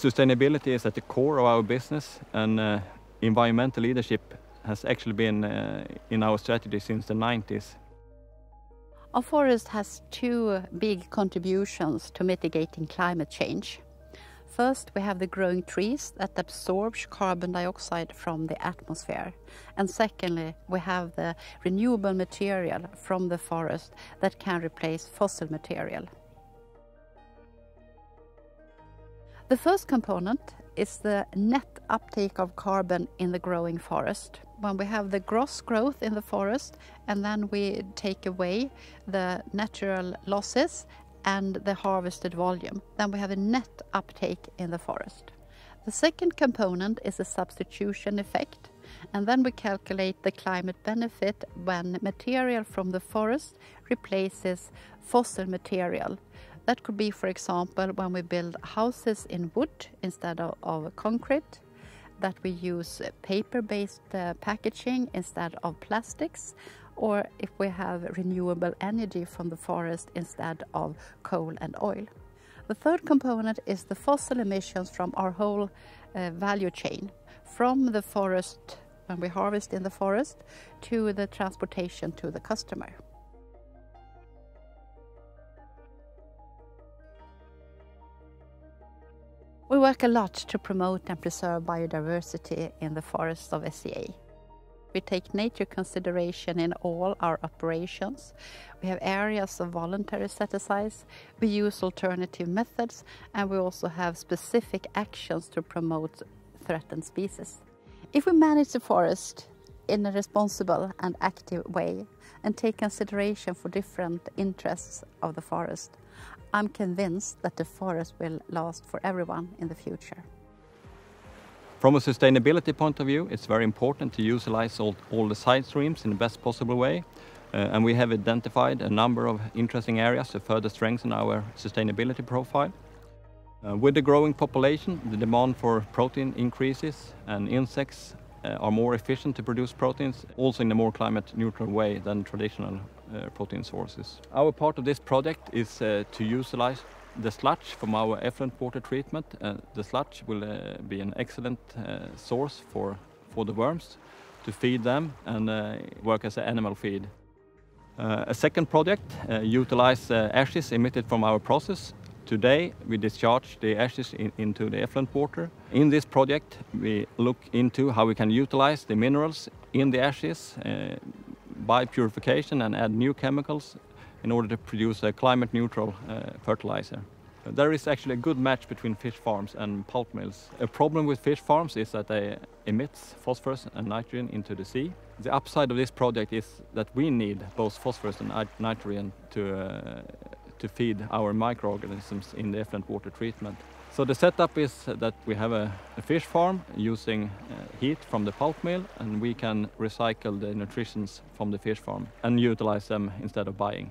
Sustainability is at the core of our business and uh, environmental leadership has actually been uh, in our strategy since the 90s. Our forest has two big contributions to mitigating climate change. First, we have the growing trees that absorb carbon dioxide from the atmosphere. And secondly, we have the renewable material from the forest that can replace fossil material. The first component is the net uptake of carbon in the growing forest. When we have the gross growth in the forest and then we take away the natural losses and the harvested volume, then we have a net uptake in the forest. The second component is a substitution effect, and then we calculate the climate benefit when material from the forest replaces fossil material. That could be, for example, when we build houses in wood instead of, of concrete, that we use paper-based uh, packaging instead of plastics, or if we have renewable energy from the forest instead of coal and oil. The third component is the fossil emissions from our whole uh, value chain, from the forest, when we harvest in the forest, to the transportation to the customer. We work a lot to promote and preserve biodiversity in the forests of SCA. We take nature consideration in all our operations. We have areas of voluntary set-asides. We use alternative methods and we also have specific actions to promote threatened species. If we manage the forest in a responsible and active way and take consideration for different interests of the forest, I'm convinced that the forest will last for everyone in the future. From a sustainability point of view, it's very important to utilize all, all the side streams in the best possible way. Uh, and we have identified a number of interesting areas to further strengthen our sustainability profile. Uh, with the growing population, the demand for protein increases and insects are more efficient to produce proteins, also in a more climate neutral way than traditional uh, protein sources. Our part of this project is uh, to utilize the sludge from our effluent water treatment. Uh, the sludge will uh, be an excellent uh, source for, for the worms to feed them and uh, work as an animal feed. Uh, a second project uh, utilizes ashes emitted from our process. Today we discharge the ashes in, into the effluent water. In this project we look into how we can utilize the minerals in the ashes by purification and add new chemicals in order to produce a climate neutral uh, fertilizer. There is actually a good match between fish farms and pulp mills. A problem with fish farms is that they emit phosphorus and nitrogen into the sea. The upside of this project is that we need both phosphorus and nitrogen to, uh, to feed our microorganisms in the effluent water treatment. So the setup is that we have a, a fish farm using uh, heat from the pulp mill and we can recycle the nutritions from the fish farm and utilize them instead of buying.